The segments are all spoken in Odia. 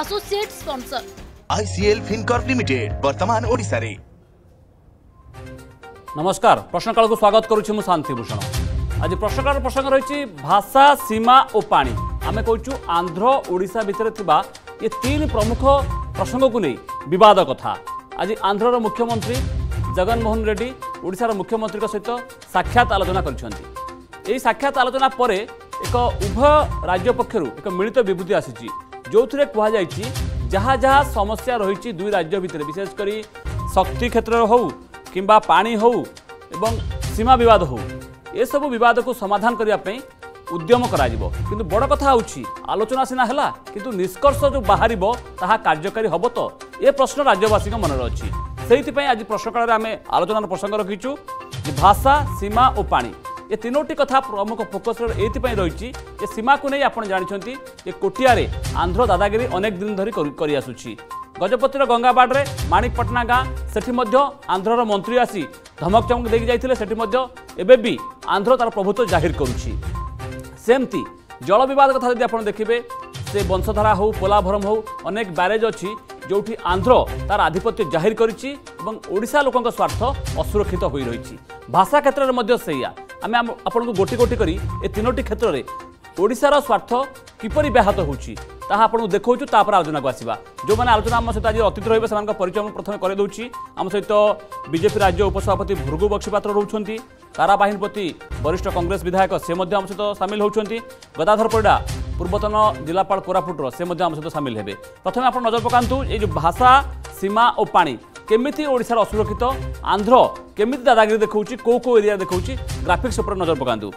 Associate sponsor ICL Fincorp limited বর্তমান ওড়িশারে নমস্কার প্রশ্নকালকে স্বাগত করুছি মু শান্তি ভূষণ আজ প্রশ্নকাল প্রসঙ্গ রয়েছে ভাষা সীমা ও পানি আমি কইছু আন্ধ্র ওড়িশা ভিতরে থিবা এ তিন প্রমুখ প্রসঙ্গকু নেই বিবাদ কথা আজ আন্ধ্রর মুখ্যমন্ত্রী জগনমোহন রেড্ডি ওড়িশার মুখ্যমন্ত্রী সহ সাক্ষাৎ আলোচনা করছেন এই সাক্ষাৎ আলোচনা পরে এক উভয় রাজ্য পক্ষর এক মিলিত বিবৃতি আসিছে ଯେଉଁଥିରେ କୁହାଯାଇଛି ଯାହା ଯାହା ସମସ୍ୟା ରହିଛି ଦୁଇ ରାଜ୍ୟ ଭିତରେ ବିଶେଷ କରି ଶକ୍ତି କ୍ଷେତ୍ରରେ ହେଉ କିମ୍ବା ପାଣି ହେଉ ଏବଂ ସୀମା ବିବାଦ ହେଉ ଏସବୁ ବିବାଦକୁ ସମାଧାନ କରିବା ପାଇଁ ଉଦ୍ୟମ କରାଯିବ। କିନ୍ତୁ ବଡ଼ କଥା ହେଉଛି ଆଲୋଚନା ସିନା ହେଲା କିନ୍ତୁ ନିଷ୍କର୍ଷ ଯେଉଁ ବାହାରିବ ତାହା କାର୍ଯ୍ୟକାରୀ ହେବ ତ? ଏ ପ୍ରଶ୍ନ ରାଜ୍ୟବାସୀଙ୍କ ମନରେ ଅଛି। ସେଇଥିପାଇଁ ଆଜି ପ୍ରଶ୍ନକାଳରେ ଆମେ ଆଲୋଚନାର ପ୍ରସଙ୍ଗ ରଖିଛୁ ଭାଷା ସୀମା ଓ ପାଣି। ଏ ତିନୋଟି କଥା ପ୍ରମୁଖ ଫୋକସ୍ରେ ଏଇଥିପାଇଁ ରହିଛି ଯେ ସୀମାକୁ ନେଇ ଆପଣ ଜାଣିଛନ୍ତି ଯେ କୋଟିଆରେ ଆନ୍ଧ୍ର ଦାଦାଗିରି ଅନେକ ଦିନ ଧରି କରି- କରିଆସୁଛି। ଗଜପତିର ଗଙ୍ଗାବାଡ଼ରେ ମାଣିକପାଟଣା ଗାଁ ସେଠି ମଧ୍ୟ ଆନ୍ଧ୍ରର ମନ୍ତ୍ରୀ ଆସି ଧମକ ଚମକ ଦେଇକି ଯାଇଥିଲେ ସେଠି ମଧ୍ୟ ଏବେ ବି ଆନ୍ଧ୍ର ତାର ପ୍ରଭୁତ୍ୱ ଜାହିର କରୁଛି। ସେମିତି ଜଳ ବିବାଦ କଥା ଯଦି ଆପଣ ଦେଖିବେ ସେ ବଂଶଧାରା ହେଉ ପୋଲାଭରମ ହେଉ ଅନେକ ବ୍ୟାରେଜ୍ ଅଛି ଯେଉଁଠି ଆନ୍ଧ୍ର ତାର ଆଧିପତ୍ୟ ଜାହିର କରିଛି ଏବଂ ଓଡ଼ିଶା ଲୋକଙ୍କ ସ୍ୱାର୍ଥ ଅସୁରକ୍ଷିତ ହୋଇ ରହିଛି। ଭାଷା କ୍ଷେତ୍ରରେ ମଧ୍ୟ ସେଇଆ। ଆମେ ଆମ- ଆପଣଙ୍କୁ ଗୋଟି ଗୋଟି କରି ଏ ତିନୋଟି କ୍ଷେତ୍ରରେ ଓଡ଼ିଶାର ସ୍ୱାର୍ଥ କିପରି ବ୍ୟାହତ ହେଉଛି ତାହା ଆପଣଙ୍କୁ ଦେଖାଉଛୁ ତାପରେ ଆଲୋଚନାକୁ ଆସିବା। ଯେଉଁମାନେ ଆଲୋଚନା ଆମ ସହିତ ଆଜି ଅତିଥି ରହିବେ ସେମାନଙ୍କ ପରିଚୟ ମୁଁ ପ୍ରଥମେ କରିଦେଉଛି ଆମ ସହିତ ବିଜେପି ରାଜ୍ୟ ଉପସଭାପତି ଭୃଗୁ ବକ୍ସିପାତ୍ର ରହୁଛନ୍ତି। ତାରା ବାହିନୀପତି ବରିଷ୍ଠ କଂଗ୍ରେସ ବିଧାୟକ ସେ ମଧ୍ୟ ଆମ ସହିତ ସାମିଲ ହେଉଛନ୍ତି। ଗଦାଧର ପରିଡ଼ା ପୂର୍ବତନ ଜିଲ୍ଲାପାଳ କୋରାପୁଟର ସେ ମଧ୍ୟ ଆମ ସହିତ ସାମିଲ ହେବେ। ପ୍ରଥମେ ଆପଣ ନଜର ପକାନ୍ତୁ ଏଇ ଯେଉଁ ଭାଷା ସୀମା ଓ ପାଣି କେମିତି ଓଡ଼ିଶାର ଅସୁରକ୍ଷିତ? ଆନ୍ଧ୍ର କେମିତି ଦାଦାଗିରି ଦେଖାଉଛି କେଉଁ କେଉଁ ଏରିଆ ଦେଖାଉଛି? ଗ୍ରାଫିକ୍ସ ଉପରେ ନଜର ପକାନ୍ତୁ।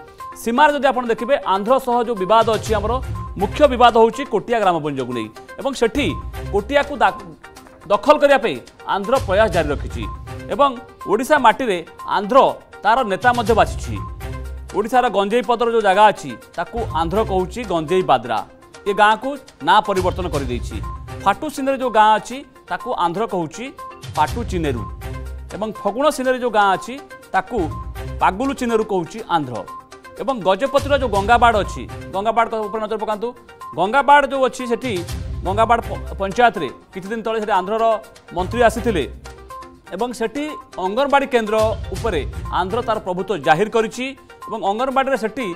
ସୀମାରେ ଯଦି ଆପଣ ଦେଖିବେ ଆନ୍ଧ୍ର ସହ ଯେଉଁ ବିବାଦ ଅଛି ଆମର ମୁଖ୍ୟ ବିବାଦ ହେଉଛି କୋଟିଆ ଗ୍ରାମପୁଞ୍ଜକୁ ନେଇ। ଏବଂ ସେଠି କୋଟିଆକୁ ଦା- ଦଖଲ କରିବା ପାଇଁ ଆନ୍ଧ୍ର ପ୍ରୟାସ ଜାରି ରଖିଛି। ଏବଂ ଓଡ଼ିଶା ମାଟିରେ ଆନ୍ଧ୍ର ତାର ନେତା ମଧ୍ୟ ବାଛିଛି। ଓଡ଼ିଶାର ଗଞ୍ଜେଇ ପଦର ଯେଉଁ ଜାଗା ଅଛି ତାକୁ ଆନ୍ଧ୍ର କହୁଛି ଗଞ୍ଜେଇ ବାଦ୍ରା। ଏ ଗାଁକୁ ନାଁ ପରିବର୍ତ୍ତନ କରିଦେଇଛି। ଫାଟୁ ସିନେରେ ଯେଉଁ ଗାଁ ଅଛି ତାକୁ ଆନ୍ଧ୍ର କହୁଛି ପାଟୁ ଚିନେରୁ। ଏବଂ ଫଗୁଣ ସିନେରେ ଯେଉଁ ଗାଁ ଅଛି ତାକୁ ପାଗୁଲୁ ଚିନେରୁ କହୁଛି ଆନ୍ଧ୍ର। ଏବଂ ଗଜପତିର ଯେଉଁ ଗଙ୍ଗାବାଡ଼ ଅଛି ଗଙ୍ଗାବାଡ଼ ଉପରେ ନଜର ପକାନ୍ତୁ। ଗଙ୍ଗାବାଡ଼ ଯେଉଁ ଅଛି ସେଠି ଗଙ୍ଗାବାଡ଼ ପଞ୍ଚାୟତରେ କିଛି ଦିନ ତଳେ ସେଠି ଆନ୍ଧ୍ରର ମନ୍ତ୍ରୀ ଆସିଥିଲେ। ଏବଂ ସେଠି ଅଙ୍ଗନବାଡ଼ି କେନ୍ଦ୍ର ଉପରେ ଆନ୍ଧ୍ର ତାର ପ୍ରଭୁତ୍ୱ ଜାହିର କରିଛି। ଏବଂ ଅଙ୍ଗନବାଡ଼ିରେ ସେଠି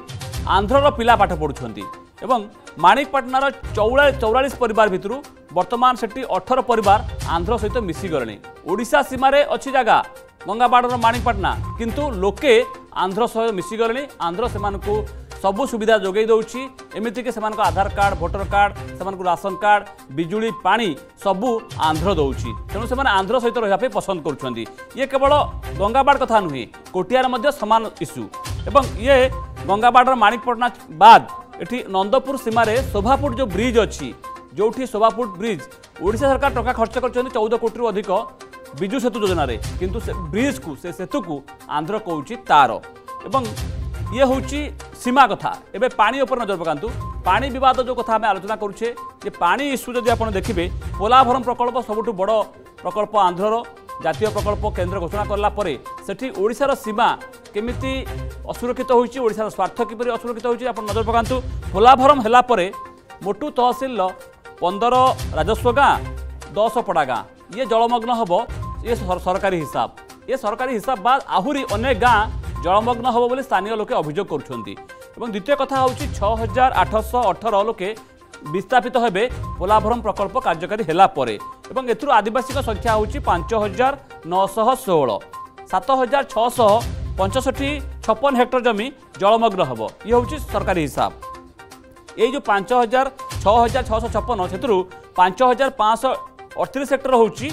ଆନ୍ଧ୍ରର ପିଲା ପାଠ ପଢ଼ୁଛନ୍ତି ଏବଂ ମାଣିକପାଟଣାର ଚଉଳା ଚଉରାଳିଶ ପରିବାର ଭିତରୁ ବର୍ତ୍ତମାନ ସେଠି ଅଠର ପରିବାର ଆନ୍ଧ୍ର ସହିତ ମିଶିଗଲେଣି ଓଡ଼ିଶା ସୀମାରେ ଅଛି ଜାଗା ଗଙ୍ଗାବାଡ଼ର ମାଣିକପାଟଣା କିନ୍ତୁ ଲୋକେ ଆନ୍ଧ୍ର ସହ ମିଶିଗଲେଣି ଆନ୍ଧ୍ର ସେମାନଙ୍କୁ ସବୁ ସୁବିଧା ଯୋଗାଇ ଦେଉଛି। ଏମିତିକି ସେମାନଙ୍କ ଆଧାର କାର୍ଡ଼ ଭୋଟର କାର୍ଡ଼ ସେମାନଙ୍କୁ ରାସନ କାର୍ଡ଼ ବିଜୁଳି ପାଣି ସବୁ ଆନ୍ଧ୍ର ଦେଉଛି। ତେଣୁ ସେମାନେ ଆନ୍ଧ୍ର ସହିତ ରହିବା ପାଇଁ ପସନ୍ଦ କରୁଛନ୍ତି। ଇଏ କେବଳ ଗଙ୍ଗାବାଡ଼ କଥା ନୁହେଁ କୋଟିଆର ମଧ୍ୟ ସମାନ ଇସ୍ୟୁ ଏବଂ ଇଏ ଗଙ୍ଗାବାଡ଼ର ମାଣିକପଟଣା ବାଦ ଏଠି ନନ୍ଦପୁର ସୀମାରେ ଶୋଭାପୁର ଯେଉଁ ବ୍ରିଜ୍ ଅଛି ଯେଉଁଠି ଶୋଭାପୁର ବ୍ରିଜ୍ ଓଡ଼ିଶା ସରକାର ଟଙ୍କା ଖର୍ଚ୍ଚ କରିଛନ୍ତି ଚଉଦ କୋଟିରୁ ଅଧିକ ବିଜୁ ସେତୁ ଯୋଜନାରେ। କିନ୍ତୁ ସେ ବ୍ରିଜ୍କୁ ସେ ସେତୁକୁ ଆନ୍ଧ୍ର କହୁଛି ତାର। ଏବଂ ইয়ে হচ্ছে সীমা কথা এবে পানি উপরে নজর পকাতু পানি বিবাদ যে কথা আমি আলোচনা করছে যে পানি ইস্যু যদি আপনার দেখবে পোলাভরম প্রকল্প সবুঠু বড় প্রকল্প আন্ধ্রর জাতীয় প্রকল্প কেন্দ্র ঘোষণা কলা পরে সেটি ওড়শার সীমা কেমিতি অসুরক্ষিত হয়েছে ওড়শার স্বার্থ কিপরি অসুরক্ষিত হয়েছে আপনার নজর পকাতু পোলাভরম হেলা পরে মোটু তহসিলর পনেরো রাজস্ব গাঁ দশ পড়া গাঁ ইয়ে জলমগ্ন হব ইয়ে সরকারি হিসাব ইয়ে সরকারি হিসাব বাদ আহরি অনেক গাঁ জলমগ্ন হব বলে স্থানীয় লোকে অভিযোগ করছেন। এবং দ্বিতীয় কথা হচ্ছে ছ হাজার আঠশ অঠর লোকে বিস্থাপিত হবে পোলাভরম প্রকল্প কার্যকারী হেলা পরে। এবং এর আদিবাসী সংখ্যা হচ্ছে পাঁচ হাজার নশ ষোল। সাত হাজার ছশ পঞ্চষঠি ছপন হেক্টর জমি জলমগ্ন হব ইয়ে হচ্ছে সরকারি হিসাব এই যে পাঁচ হাজার ছ হাজার ছশ ছপন সেতু পাঁচ হাজার পাঁচশো অড়তিশ হেক্টর হচ্ছে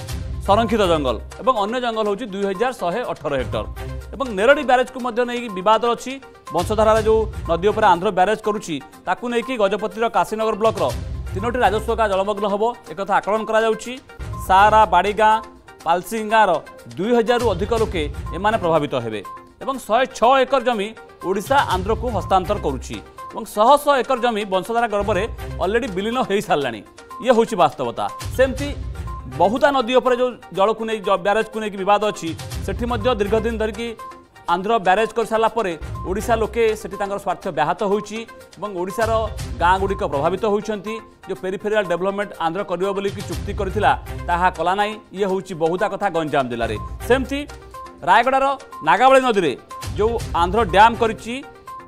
সংরক্ষিত জঙ্গল এবং অন্য জঙ্গল হচ্ছে দুই হাজার শহে অঠর হেক্টর এবং নেরড়ি ব্যারেজকে মধ্যে নেই বিবাদ অছি বংশধারার যে নদী উপরে আন্ধ্র ব্যারেজ করুছি তাকে নেই গজপতির কাশীনগর ব্লকর তিনোটি রাজস্ব গাঁ জলমগ্ন হব একথা আকলন করা যাচ্ছে সারা বাড়ি গাঁ পালসিং গাঁর দুই হাজারু অধিক লোকে এমানে প্রভাবিত হেবে এবং শহে ছ একর জমি ଓଡ଼ିଶା ଆନ୍ଧ୍ରକୁ ହସ୍ତାନ୍ତର କରୁଛି ଏବଂ ଶହ ଶହ ଏକର ଜମି ବଂଶଧାରା ଗର୍ଭରେ ଅଲରେଡ଼ି ବିଲୀନ ହୋଇସାରିଲାଣି ଇଏ ହେଉଛି ବାସ୍ତବତା ସେମିତି ବହୁତା ନଦୀ ଉପରେ ଯେଉଁ ଜଳକୁ ନେଇ ଜ- ବ୍ୟାରେଜକୁ ନେଇକି ବିବାଦ ଅଛି ସେଠି ମଧ୍ୟ ଦୀର୍ଘ ଦିନ ଧରିକି ଆନ୍ଧ୍ର ବ୍ୟାରେଜ୍ କରିସାରିଲା ପରେ ଓଡ଼ିଶା ଲୋକେ ସେଠି ତାଙ୍କର ସ୍ୱାର୍ଥ ବ୍ୟାହତ ହେଉଛି ଏବଂ ଓଡ଼ିଶାର ଗାଁ ଗୁଡ଼ିକ ପ୍ରଭାବିତ ହେଉଛନ୍ତି ଯେଉଁ ପେରିଫେରିଆଲ୍ ଡେଭଲପମେଣ୍ଟ ଆନ୍ଧ୍ର କରିବ ବୋଲିକି ଚୁକ୍ତି କରିଥିଲା ତାହା କଲା ନାହିଁ ଇଏ ହେଉଛି ବହୁତା କଥା ଗଞ୍ଜାମ ଜିଲ୍ଲାରେ ସେମିତି ରାୟଗଡ଼ାର ନାଗାବଳୀ ନଦୀରେ ଯେଉଁ ଆନ୍ଧ୍ର ଡ୍ୟାମ୍ କରିଛି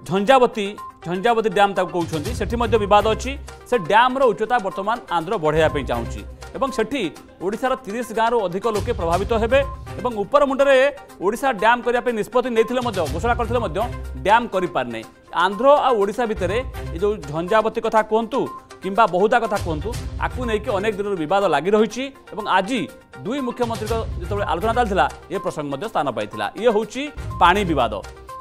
ଝଞ୍ଜାବତୀ ଝଞ୍ଜାବତୀ ଡ୍ୟାମ୍ ତାକୁ କହୁଛନ୍ତି ସେଠି ମଧ୍ୟ ବିବାଦ ଅଛି ସେ ଡ୍ୟାମ୍ର ଉଚ୍ଚତା ବର୍ତ୍ତମାନ ଆନ୍ଧ୍ର ବଢ଼ାଇବା ପାଇଁ ଚାହୁଁଛି এবং সেটি ওড়িশার তিরিশ গাঁরু অধিক লোকে প্রভাবিত হবে এবং উপর মুন্ডরে ওড়িশা ড্যাম করা নিষ্পতি নিয়ে ঘোষণা করলে ড্যাম করে পারি আন্ধ্র আড়শা ভিতরে এই যে ঝঞ্ঝাবতী কথা কুহতু কিংবা বহুদা কথা কুহতু আকু নেই অনেক দিন বিবাদ লাগি রয়েছে এবং আজ দুই মুখ্যমন্ত্রী যেত আলোচনা চাল এ প্রসঙ্গ স্থান পাই ইয়ে হচ্ছে পা বিবাদ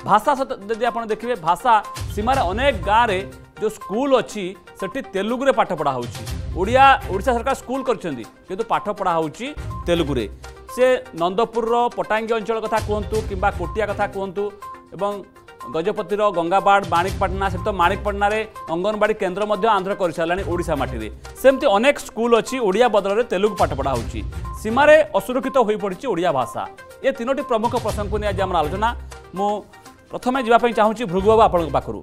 ভাষা যদি আপনার দেখবে ভাষা সীমার অনেক গাঁরে যে স্কুল অছি সেটি তেলুগুরে পাঠ পড়া হচ্ছে ଓଡ଼ିଆ ଓଡ଼ିଶା ସରକାର ସ୍କୁଲ କରିଛନ୍ତି କିନ୍ତୁ ପାଠ ପଢ଼ା ହେଉଛି ତେଲୁଗୁରେ। ସେ ନନ୍ଦପୁରର ପଟାଙ୍ଗୀ ଅଞ୍ଚଳ କଥା କୁହନ୍ତୁ କିମ୍ବା କୋଟିଆ କଥା କୁହନ୍ତୁ ଏବଂ ଗଜପତିର ଗଙ୍ଗାବାଡ଼ ମାଣିକପାଟଣା ସେଠି ତ ମାଣିକପାଟଣାରେ ଅଙ୍ଗନବାଡ଼ି କେନ୍ଦ୍ର ମଧ୍ୟ ଆନ୍ଧ୍ର କରିସାରିଲାଣି ଓଡ଼ିଶା ମାଟିରେ। ସେମିତି ଅନେକ ସ୍କୁଲ ଅଛି ଓଡ଼ିଆ ବଦଳରେ ତେଲୁଗୁ ପାଠ ପଢ଼ା ହେଉଛି। ସୀମାରେ ଅସୁରକ୍ଷିତ ହୋଇପଡ଼ିଛି ଓଡ଼ିଆ ଭାଷା। ଏ ତିନୋଟି ପ୍ରମୁଖ ପ୍ରସଙ୍ଗକୁ ନେଇ ଆଜି ଆମର ଆଲୋଚନା। ମୁଁ ପ୍ରଥମେ ଯିବା ପାଇଁ ଚାହୁଁଛି ଭୃଗୁବାବୁ ଆପଣଙ୍କ ପାଖରୁ।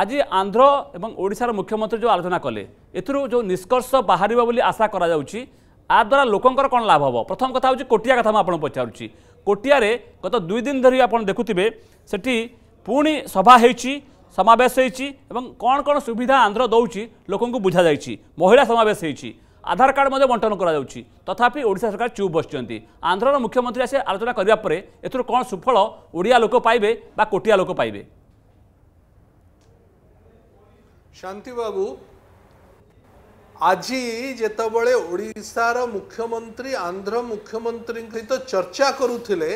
আজ আন্ধ্র এবং ওড়শার মুখ্যমন্ত্রী যে আলোচনা কলে এর যে নিষ্কর্ষ বাহার বলে আশা করা যাচ্ছে আ দ্বারা লোকঙ্কর কোণ লাভ হব? প্রথম কথা হচ্ছে কোটিয়া কথা মু আপনার পচারুছি কোটিয়ারে গত দুই দিন ধর আপনার দেখুবে সেটি পুঁ সভা হয়েছি সমাবেশ হয়েছি এবং কোণ কোণ সুবিধা আন্ধ্র দৌছি লোক বুঝা যাই মহিলা সমাবেশ হয়েছি আধার কার্ড মধ্যে বণ্টন করা যাচ্ছে তথাপি ওড়শা সরকার চুপ বসছেন আন্ধ্রর মুখ্যমন্ত্রী আসে আলোচনা করা পরে এর কোণ সুফল ওড়িয়া লোক পাইবে বা কোটিয়া লোক পাইবে ବାବୁ ଆଜି ଯେତେବେଳେ ଓଡ଼ିଶାର ମୁଖ୍ୟମନ୍ତ୍ରୀ ଆନ୍ଧ୍ର ମୁଖ୍ୟମନ୍ତ୍ରୀଙ୍କ ସହିତ ଚର୍ଚ୍ଚା କରୁଥିଲେ